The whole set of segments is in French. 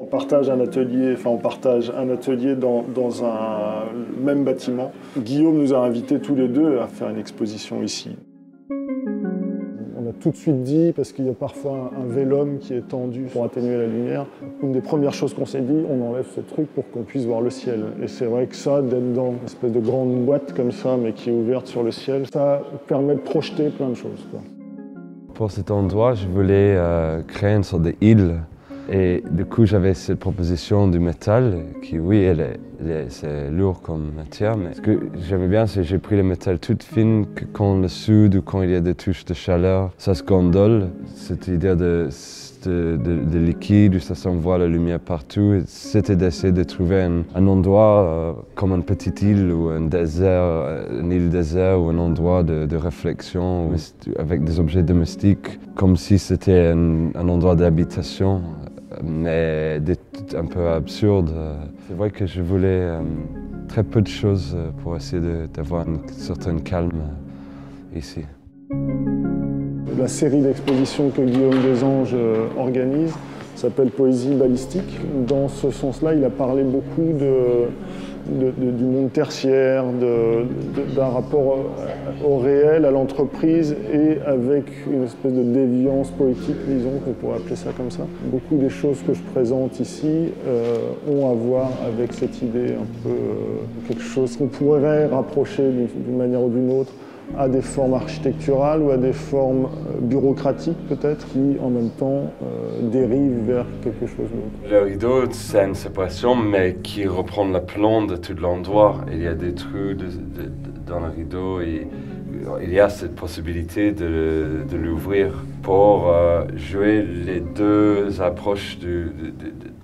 On partage un atelier, enfin on partage un atelier dans, dans un même bâtiment. Guillaume nous a invités tous les deux à faire une exposition ici. On a tout de suite dit, parce qu'il y a parfois un vélum qui est tendu pour atténuer la lumière, une des premières choses qu'on s'est dit, on enlève ce truc pour qu'on puisse voir le ciel. Et c'est vrai que ça, d'être dans une espèce de grande boîte comme ça, mais qui est ouverte sur le ciel, ça permet de projeter plein de choses. Pour cet endroit, je voulais euh, créer une sorte d'île et du coup, j'avais cette proposition du métal, qui, oui, elle est, c'est lourd comme matière, mais ce que j'aimais bien, c'est que j'ai pris le métal tout fine, que quand le soude ou quand il y a des touches de chaleur, ça se gondole. Cette idée de, de, de, liquide où ça s'envoie la lumière partout, c'était d'essayer de trouver un, endroit euh, comme une petite île ou un désert, une île désert ou un endroit de, réflexion avec des objets domestiques, comme si c'était un endroit d'habitation mais un peu absurde. C'est vrai que je voulais euh, très peu de choses pour essayer d'avoir un certain calme ici. La série d'expositions que Guillaume Desanges euh, organise s'appelle Poésie balistique. Dans ce sens-là, il a parlé beaucoup de, du monde tertiaire, d'un rapport au réel, à l'entreprise et avec une espèce de déviance poétique, disons, qu'on pourrait appeler ça comme ça. Beaucoup des choses que je présente ici euh, ont à voir avec cette idée un peu euh, quelque chose qu'on pourrait rapprocher d'une manière ou d'une autre à des formes architecturales ou à des formes euh, bureaucratiques peut-être qui en même temps dérivent vers quelque chose. Le rideau, c'est une séparation mais qui reprend le plan de tout l'endroit. Il y a des trous dans le rideau et il y a cette possibilité de, l'ouvrir pour euh, jouer les deux approches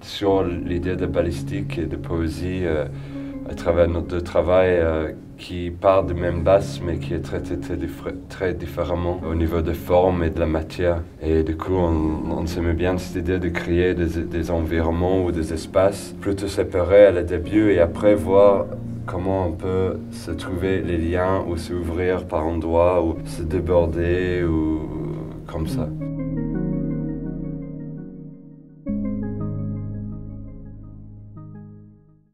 sur l'idée de balistique et de poésie à travers notre travail qui part de même base, mais qui est traité très, très, différemment au niveau de forme et de la matière. Et du coup, on, on s'aimait bien cette idée de créer des, des, environnements ou des espaces plutôt séparés à la début et après voir comment on peut se trouver les liens ou s'ouvrir par endroits ou se déborder ou comme ça.